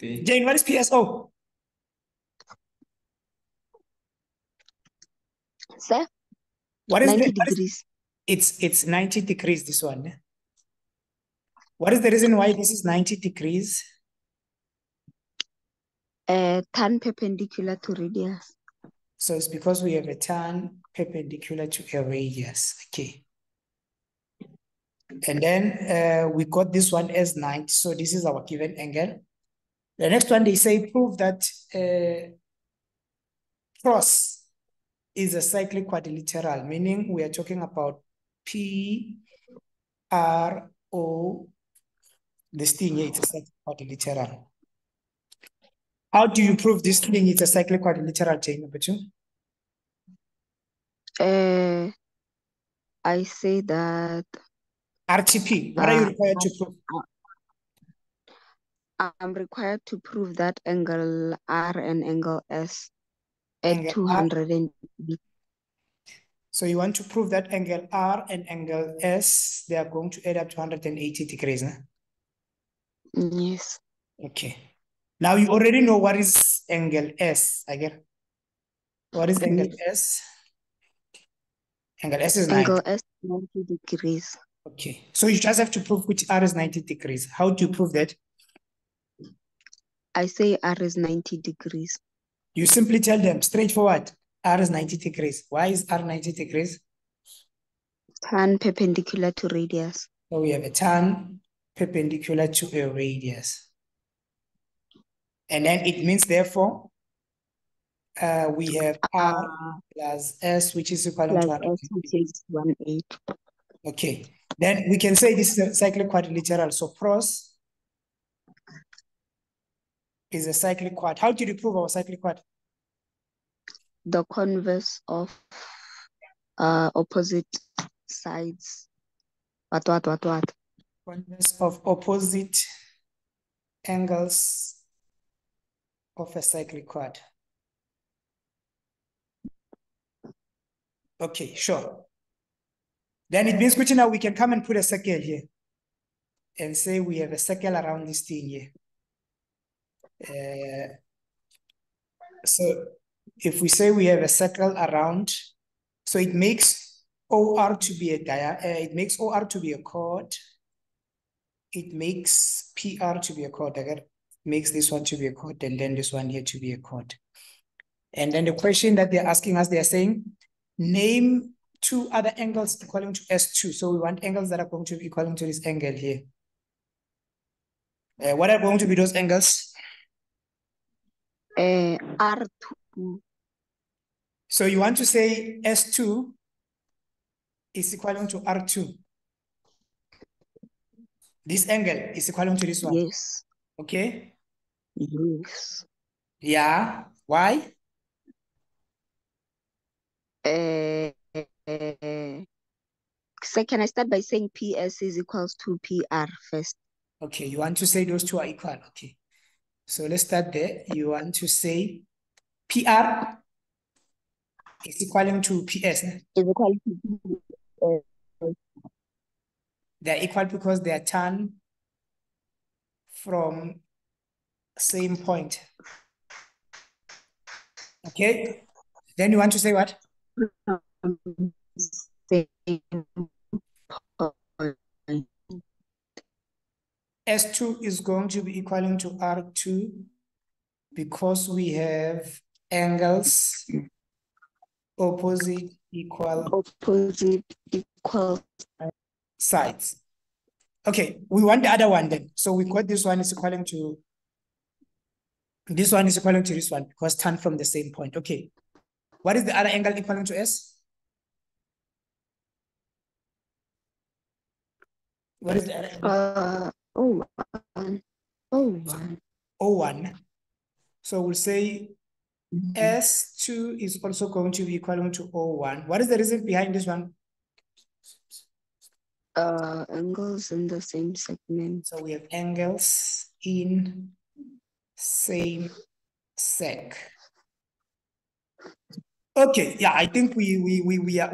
Jane, what is PSO? Sir, What is 90 the, what is- degrees. it's it's 90 degrees this one. eh? What is the reason why this is 90 degrees? Uh, tan perpendicular to radius. So it's because we have a tan perpendicular to a radius. Okay. And then uh, we got this one as 90. So this is our given angle. The next one, they say prove that uh, PROS is a cyclic quadrilateral, meaning we are talking about P, R, O. This thing here, it's a cyclic quadrilateral. How do you prove this thing is a cyclic quadrilateral, Jane, number two? Uh, I say that RTP, what are you Uh, required to prove? I'm required to prove that angle R and angle S at Angle 200 and So you want to prove that angle R and angle S, they are going to add up to 180 degrees. Huh? yes. Okay. Now you already know what is angle S, I get. What is angle S? Angle S is 90. Angle S 90 degrees. Okay. So you just have to prove which R is 90 degrees. How do you prove that? I say R is 90 degrees. You simply tell them straightforward, R is 90 degrees. Why is R 90 degrees? Tan perpendicular to radius. So we have a tan perpendicular to a radius. And then it means therefore, uh, we have R Uh, plus S, which is equal to S 180. which is 1 8. Okay, then we can say this is a cyclic quadrilateral. So pros is a cyclic quad. How did you prove our cyclic quad? The converse of uh opposite sides. What what what what? Converse of opposite angles of a cyclic quad. Okay, sure. Then it means, which now we can come and put a circle here and say we have a circle around this thing here. Uh, so if we say we have a circle around, so it makes OR to be a dia, uh, it makes OR to be a chord. It makes PR to be a chord. Again, makes this one to be a chord, and then this one here to be a chord. And then the question that they're asking us, they're saying, name two other angles equaling to S2. So we want angles that are going to be equaling to this angle here. Uh, what are going to be those angles? Uh, R2 So you want to say S2 is equal to R2. This angle is equal to this one. yes. Okay. Yes. Yeah. Why? Uh, uh, so can I start by saying PS is equals to PR first? Okay. You want to say those two are equal. Okay. So let's start there. You want to say PR is equaling to PS. eh? Is equal to uh, They're equal because they are tan from same point. Okay. Then you want to say what? same S2 is going to be equaling to R2 because we have angles opposite equal opposite equal sides. Okay, we want the other one then. So we got this one is equaling to this one is equaling to this one because tan from the same point. Okay. What is the other angle equaling to S? What is the other angle? uh oh one oh one O1. So we'll say S2 is also going to be equivalent to O1. What is the reason behind this one? uh angles in the same segment. So we have angles in same sec. Okay, yeah, I think we we we we are